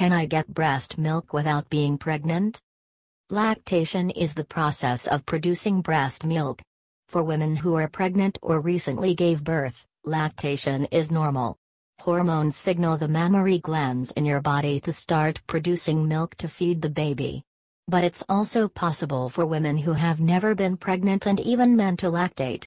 Can I get breast milk without being pregnant? Lactation is the process of producing breast milk. For women who are pregnant or recently gave birth, lactation is normal. Hormones signal the mammary glands in your body to start producing milk to feed the baby. But it's also possible for women who have never been pregnant and even men to lactate.